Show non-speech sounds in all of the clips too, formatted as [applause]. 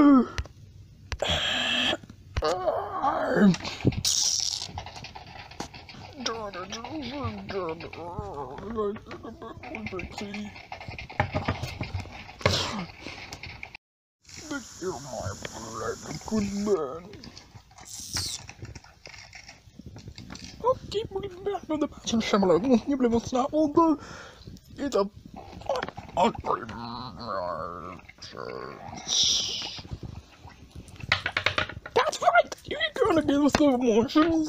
You're my friend, good man. Okej, moglibyśmy będę patrzeć szemle. Nie blev mocna oby. I to... That's right! You're gonna give us the emotions.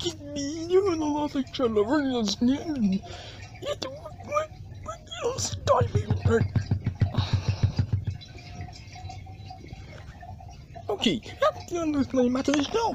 Gniję na lasek czerwony z nim. I to... Stajmy. Okay, you understand my message now.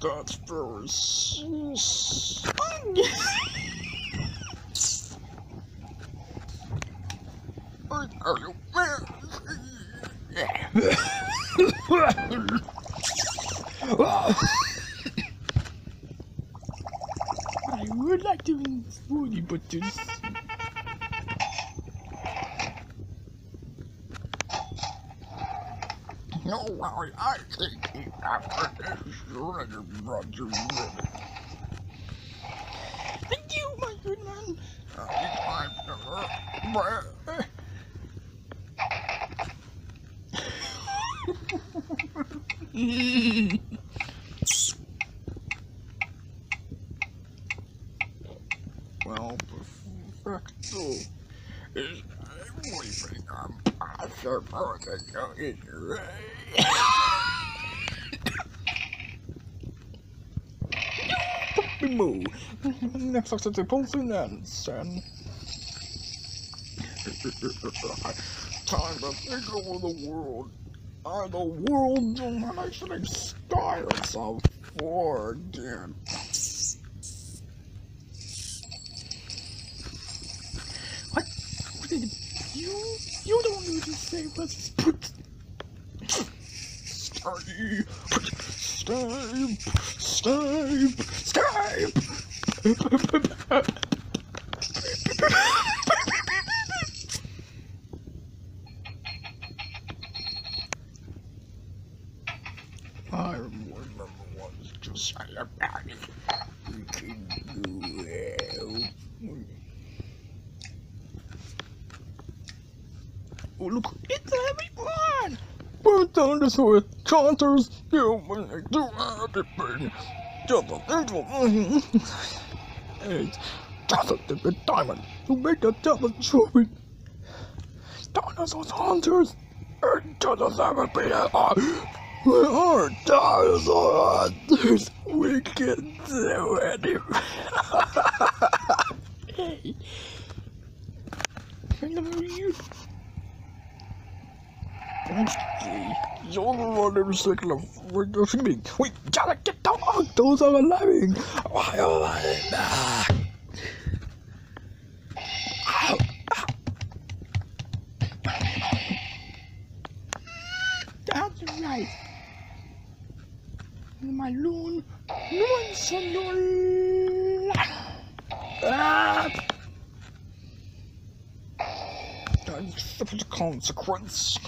That's very s- Are you I would like to be foodie, but this. No worry, I can keep after this. Roger, Roger, Roger. Thank you, my good man. Well, perfecto is everything I'm after perfect is Moo. Next up, the Ponson and Sen. Time to think over the world. Are the world dominating styles of war again? What? You? You don't need to say let's put. [sniffs] Stay, stay, stay, stay. I remember once say about it. We can do well. Oh, look, it's everyone! The sword, chanters, you will do everything. Just a little. [laughs] Hey, just a little diamond to make the devil jewelry. Dinosaurs hunters, and dinosaur people. We are dinosaur hunters. We can do anything. hey. You. You're the one in the circle of window We gotta get the octos are living. Why are they back? That's right. My loon, loon senor. Ah. That's the consequence.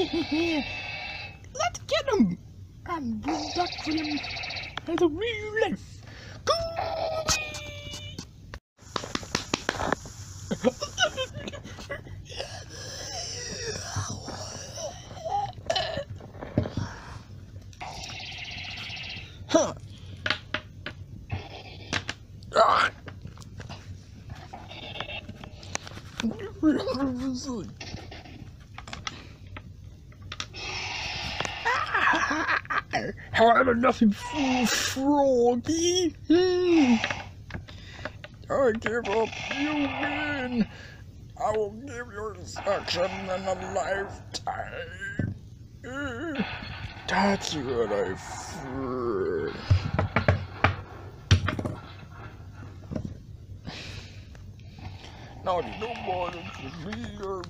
[laughs] Let's get him and bring back to him as a real life. Go! huh. [laughs] Ah. Enough of you, Froggy. Hmm. I give up. You win. I will give your section in a lifetime. That's what I fear. Now no more than get out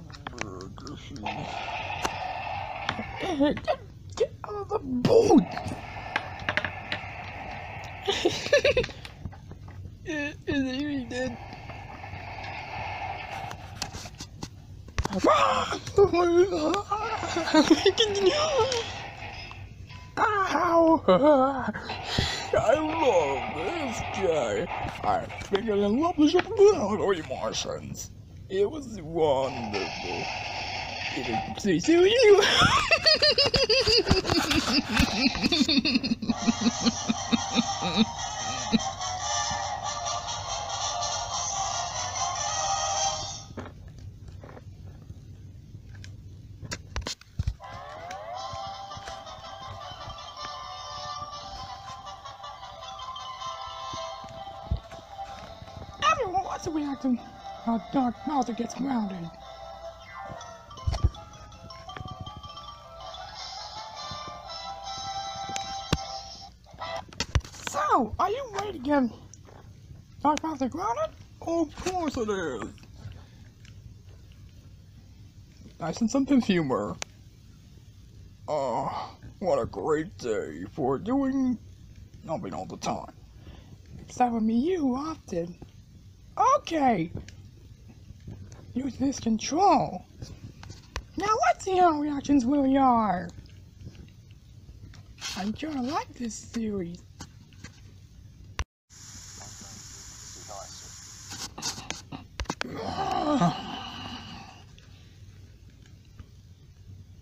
[laughs] of the boat! Is he really dead? Ow! I love this guy. I think I love this little Martians. It was wonderful. See, see you. Everyone wants to react to how Dark Bowser gets grounded. Get Dark Bowser grounded? Of course it is. Nice and something humor. Oh, what a great day for doing nothing all the time. Except with me, you often. Okay. Use this control. Now let's see how reactions really are. I'm sure I like this series.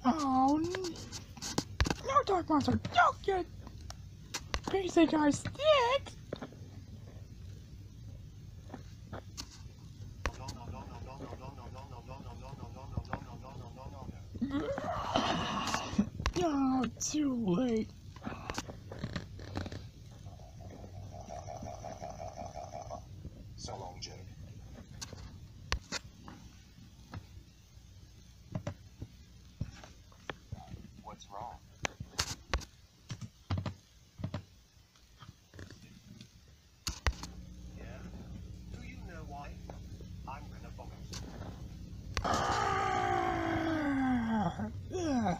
Oh, no, Dark Monster, don't get basic guy stick. [laughs] No, too late. So long, Jake. What's wrong? Yeah. Do you know why? I'm gonna vomit. Ah, yeah.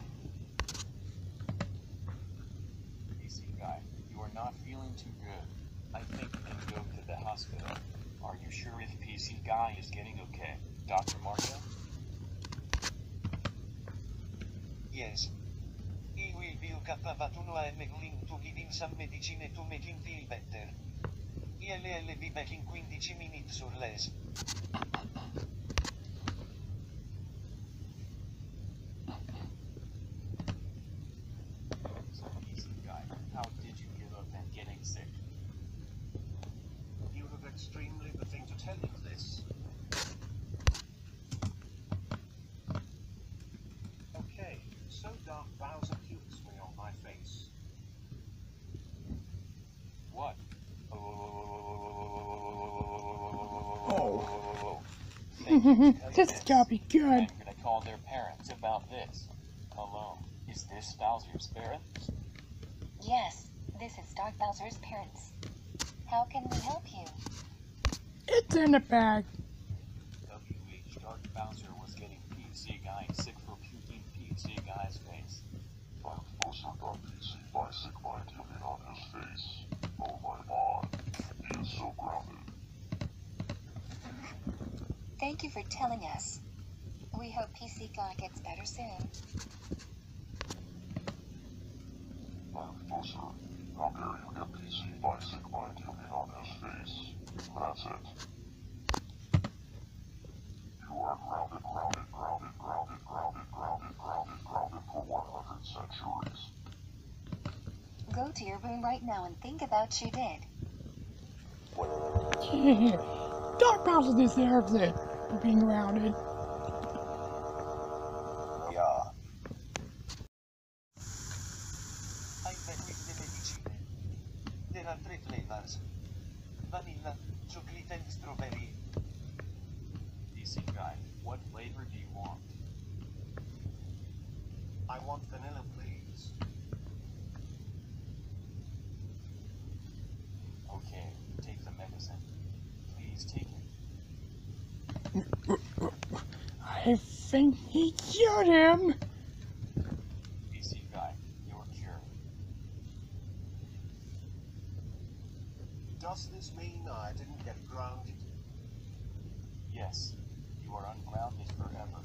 PC guy, you are not feeling too good. I think you can go to the hospital. Are you sure if PC guy is getting okay? Dr. Marco? Yes. I will be capavato a Meglin to give him some medicine to make him feel better. ILL be back in 15 minutes or less. vows accuse on my face. What? Oh. [laughs] this gotta be good. I'm gonna call their parents about this. Hello, is this Bowser's parents? Yes, this is Dark Bowser's parents. How can we help you? It's in a bag. WH Dark Bowser was getting PC Guy 6 On his face. Oh my god, he is so grounded. Thank you for telling us. We hope PC Guy gets better soon. Bowser, how dare you get PC by puking on his face. That's it. You are grounded, grounded, grounded, grounded, grounded, grounded, grounded, grounded for 100 centuries. Go to your room right now and think about you did. [laughs] Dark Bowser deserves it for being grounded. Yeah. I bet I want vanilla, please. Okay, take the medicine. Please take it. I think he killed him. PC guy, you're cured. Does this mean I didn't get grounded? Yes, you are ungrounded forever.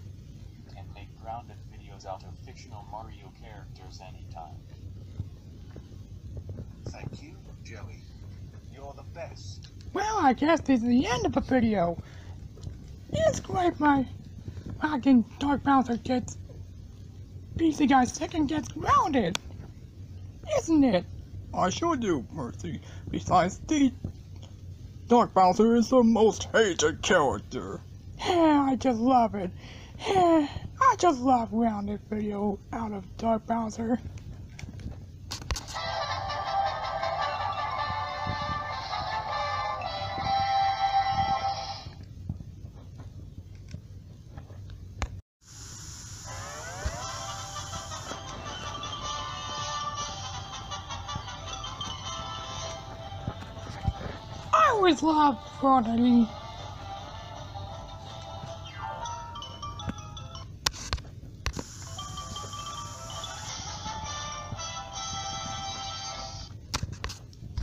You can make grounded videos out of fictional Mario characters anytime. Thank you, Joey. You're the best. Well, I guess this is the end of the video. It's great my fucking Dark Bowser gets PC Guy second gets grounded. Isn't it? I sure do, Mercy. Besides, the Dark Bowser is the most hated character. [sighs] I just love it. [sighs] I just love grounded video out of Dark Bowser. I always love Prodigy.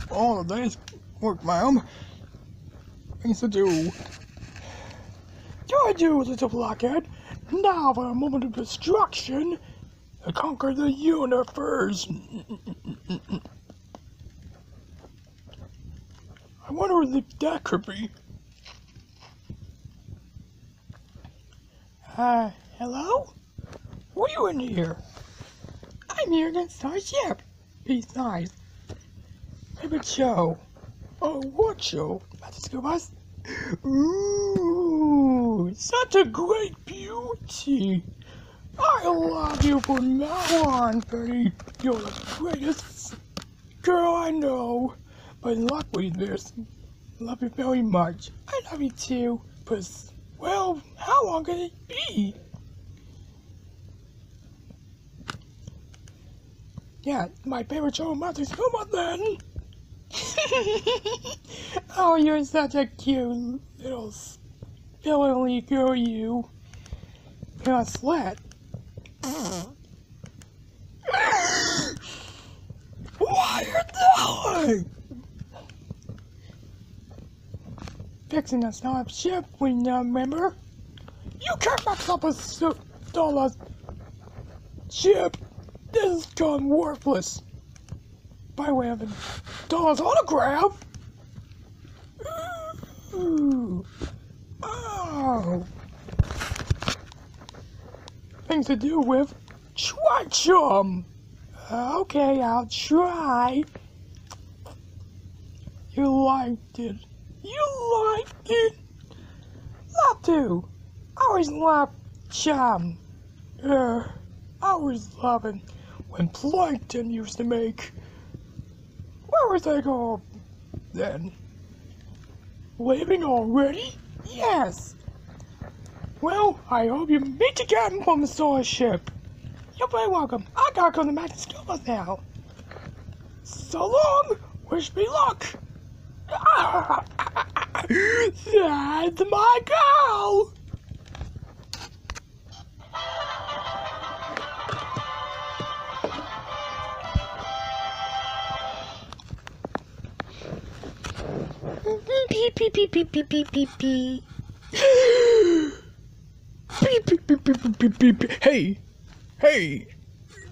All of this work, ma'am. Things to do. Do Join you, little blockhead. Now for a moment of destruction conquer the universe. [laughs] I wonder if that could be. Uh, hello? What are you in here? I'm here against our ship. Besides, favorite show. Oh, what show? Let's go us. Ooh, such a great beauty. I love you from now on, Betty. You're the greatest girl I know. But luck with this. Love you very much. I love you too. But, well, how long can it be? Yeah, my favorite show, Monsters Huma then. oh, you're such a cute little spilly girl, you. You're a slut. Why are you doing? Fixing a snap ship, we remember? You can't mix up a dollar ship. This has gone worthless. By way of a dollar's autograph. Ooh. Oh. Things to do with try chum. Okay, I'll try. You liked it. You liked it. To. I always love chum. Uh, I always love it when Plankton used to make. Where was they called then? Leaving already? Yes. Well, I hope you meet again from the solar ship. You're very welcome. I gotta go to Magic Stores now. So long. Wish me luck. That's my girl. Beep beep beep beep beep beep beep beep. Beep beep beep beep beep beep beep. beep. Hey, hey,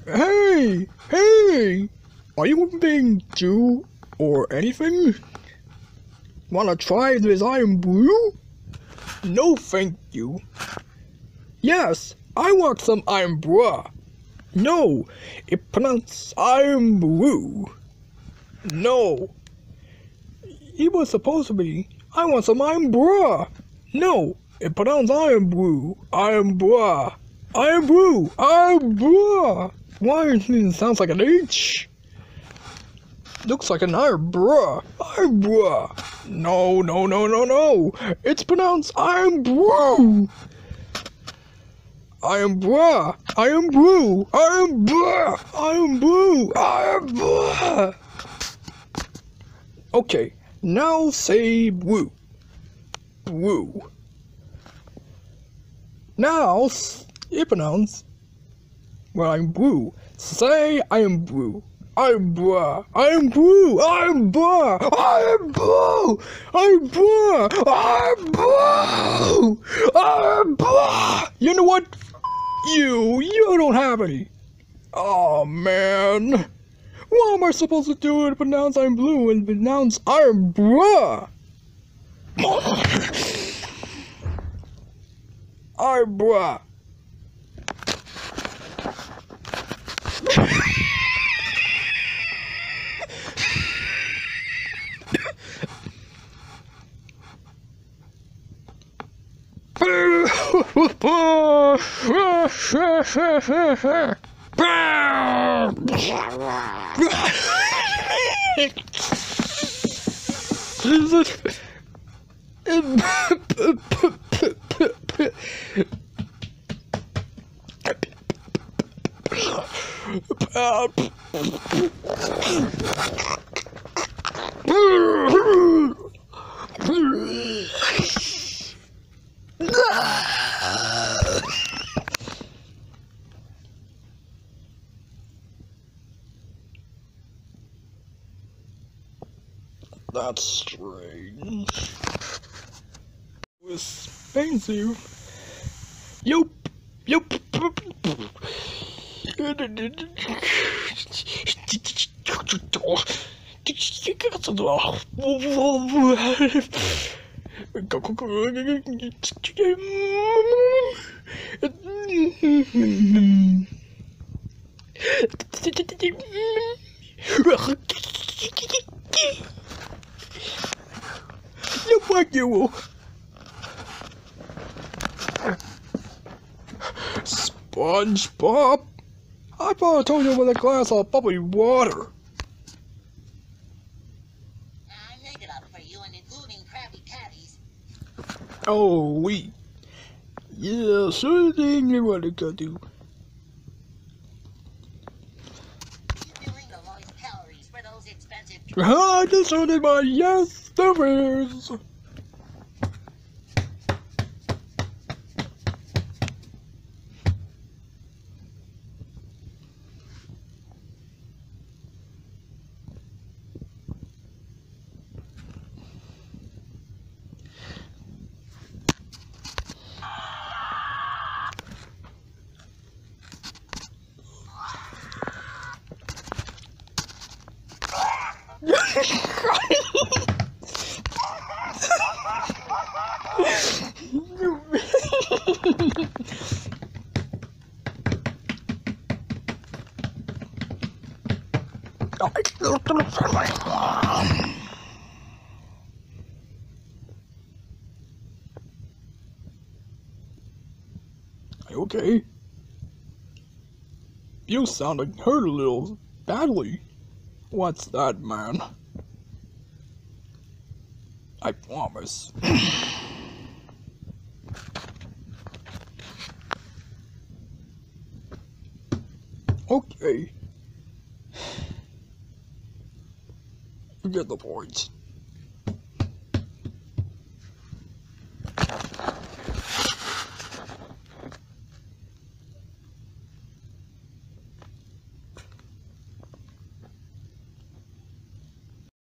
hey, hey! Are you being Jew or anything? Wanna try this iron brew? No, thank you. Yes, I want some iron brew. No, it pronounced iron brew. No, it was supposed to be. I want some iron brew. No, it pronounced iron brew. Iron brew. Iron brew. Iron brew. Why it sounds like an H? Looks like an iron brew. Iron brew. No, no, no, no, no. It's pronounced iron brew. I am blah. I am blue. I am blah. I am blue. I am blah. Okay, now say blue. Blue. Now, it pronounce Well, I'm blue. Say I am blue. I am blah. I am blue. I am blah. I am blue. I am blah. I am blue. I am blah. You know what? You. You don't have any. Oh man. What am I supposed to do to pronounce I'm blue and pronounce I'm blah? [laughs] I'm blah. Jesus. [laughs] [sighs] That's strange. Expensive. Yup. Yup. [laughs] You fuck you. SpongeBob? I thought I told you with a glass of bubbly water. I make it up for you and including Krabby Patties. Oh, we. Yeah, sure thing you want to go do. I just ordered my yes, there is. okay? You sound hurt a little badly. What's that, man? I promise. [sighs] okay. [sighs] You get the point.